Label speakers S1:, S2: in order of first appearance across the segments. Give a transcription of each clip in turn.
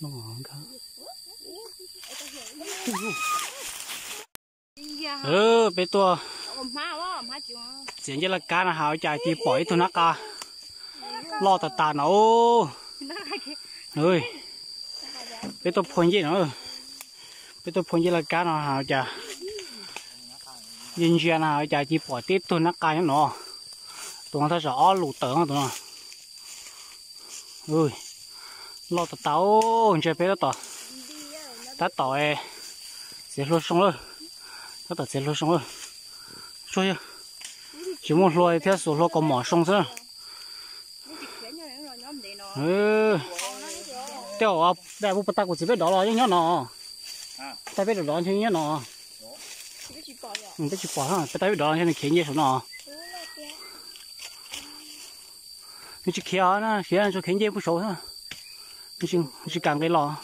S1: nó ngon cả. Ừ. Bé tua. Chuyện như là cá nó hào chạy thì bỏ thôi nó cá lo tạt tạt nó ơi bé tua phun gì nữa? Bé tua phun gì là cá nó hào chạy nhìn chuyện nào chạy thì bỏ tiếp thôi nó cá nó. Tụi nó sẽ lụt tưởng tụi nó. Ơi lo tao tao chơi bé đó tao tao tao ấy sẽ lo xong rồi tao tao sẽ lo xong rồi chơi à chỉ muốn lo theo số lo có mỏ xong thôi. Ừ. Tiêu à đại bút ta của chỉ biết đó là những nhớ nó à. ta biết được đó chứ nhớ nó mình ta chỉ bỏ ha ta biết đó cho nên khiến gì số nó mình chỉ kia nó khiến cho khiến gì cũng xấu thôi cái xin chỉ cần cái lò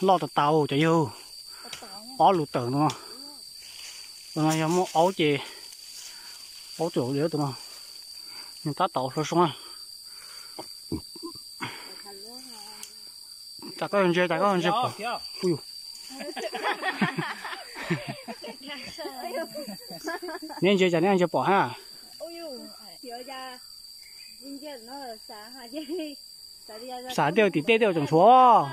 S1: lò tàu tàu chạy vô. Ó lụt tử nó. Tụi nó giống ó chè ó chỗ đĩa đúng không người ta tàu rồi xong ta có hình chơi ta có hình chơi ui. Nên chơi chả nên chơi bỏ ha. Ui giờ ra giờ nó xả hả chứ xả tiêu thì tê tiêu chẳng chúa.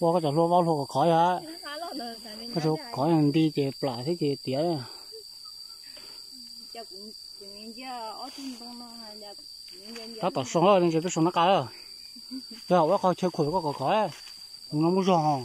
S1: Qua cái chỗ lúa bao lúa có khói hả? Cái chỗ khói hàng đi chè lại thế chè tía này ta tỏ xong rồi nên chỉ biết xong nó cái rồi. Giờ họ có chơi khối có có khói. Nó muốn giòn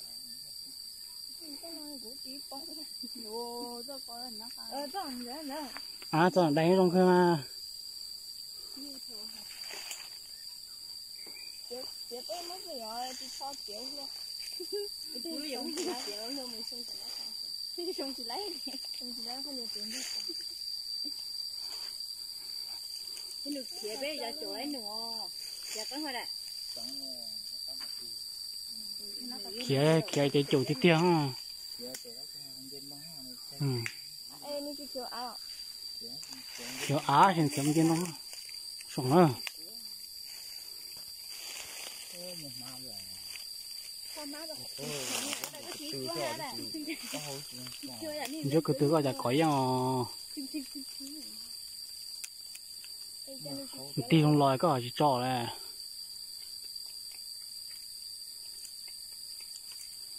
S1: à chọn đánh trong cơ mà tiếp ơi chỉ kiểu chỉ lấy chỉ lấy không cái nước kia bé giờ chỗ ấy nữa giờ có thôi đấy kia kia cái chủ thì tiếng ừ kiểu á thì chấm trên nó sống nữa giờ cứ tự gọi là cõi nhau đi không lòi có gì cho này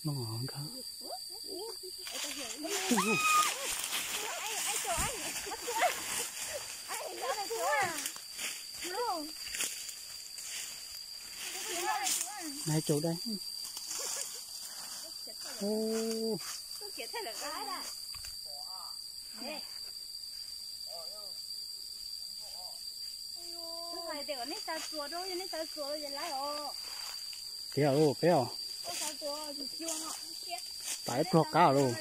S1: nó ngon cả này chỗ đây. Ô. Kéo kéo tại thuộc cá luôn.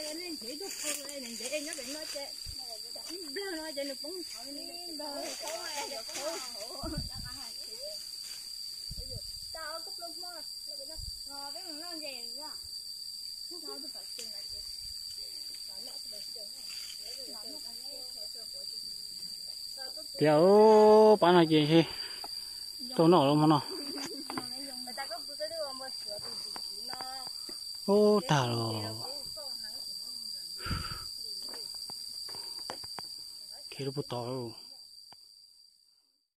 S1: Kiểu bán là gì gì? Tôi nổ luôn mà nó. Ô tà rồi kia nó bút to